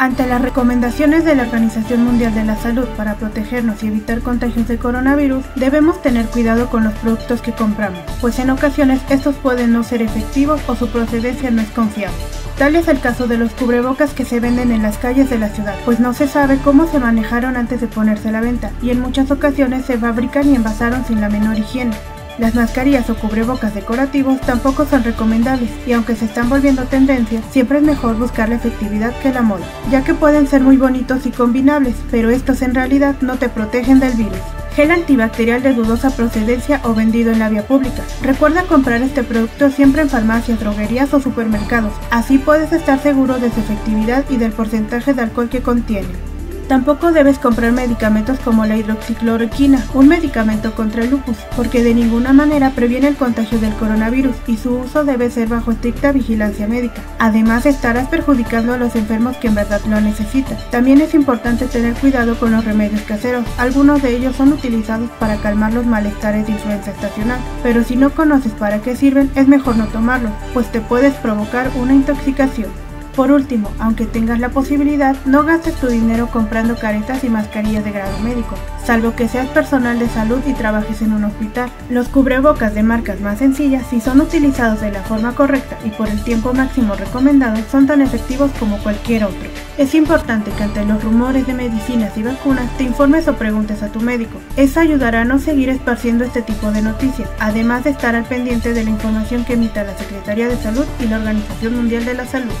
Ante las recomendaciones de la Organización Mundial de la Salud para protegernos y evitar contagios de coronavirus, debemos tener cuidado con los productos que compramos, pues en ocasiones estos pueden no ser efectivos o su procedencia no es confiable. Tal es el caso de los cubrebocas que se venden en las calles de la ciudad, pues no se sabe cómo se manejaron antes de ponerse a la venta y en muchas ocasiones se fabrican y envasaron sin la menor higiene. Las mascarillas o cubrebocas decorativos tampoco son recomendables y aunque se están volviendo tendencia, siempre es mejor buscar la efectividad que la moda, ya que pueden ser muy bonitos y combinables, pero estos en realidad no te protegen del virus. Gel antibacterial de dudosa procedencia o vendido en la vía pública. Recuerda comprar este producto siempre en farmacias, droguerías o supermercados, así puedes estar seguro de su efectividad y del porcentaje de alcohol que contiene. Tampoco debes comprar medicamentos como la hidroxicloroquina, un medicamento contra el lupus, porque de ninguna manera previene el contagio del coronavirus y su uso debe ser bajo estricta vigilancia médica. Además, estarás perjudicando a los enfermos que en verdad lo necesitan. También es importante tener cuidado con los remedios caseros. Algunos de ellos son utilizados para calmar los malestares de influenza estacional, pero si no conoces para qué sirven, es mejor no tomarlos, pues te puedes provocar una intoxicación. Por último, aunque tengas la posibilidad, no gastes tu dinero comprando caretas y mascarillas de grado médico, salvo que seas personal de salud y trabajes en un hospital. Los cubrebocas de marcas más sencillas, si son utilizados de la forma correcta y por el tiempo máximo recomendado, son tan efectivos como cualquier otro. Es importante que ante los rumores de medicinas y vacunas te informes o preguntes a tu médico. Eso ayudará a no seguir esparciendo este tipo de noticias, además de estar al pendiente de la información que emita la Secretaría de Salud y la Organización Mundial de la Salud.